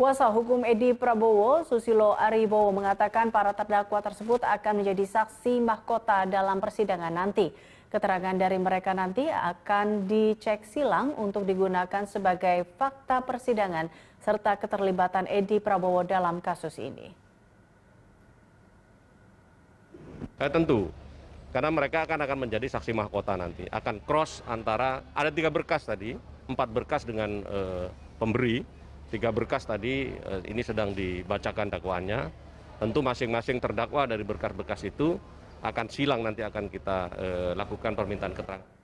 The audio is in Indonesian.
Kuasa hukum Edi Prabowo, Susilo Aribowo mengatakan para terdakwa tersebut akan menjadi saksi mahkota dalam persidangan nanti. Keterangan dari mereka nanti akan dicek silang untuk digunakan sebagai fakta persidangan serta keterlibatan Edi Prabowo dalam kasus ini. Eh, tentu, karena mereka akan akan menjadi saksi mahkota nanti, akan cross antara ada tiga berkas tadi, empat berkas dengan eh, pemberi, tiga berkas tadi eh, ini sedang dibacakan dakwaannya. Tentu masing-masing terdakwa dari berkas-berkas itu akan silang nanti akan kita eh, lakukan permintaan keterangan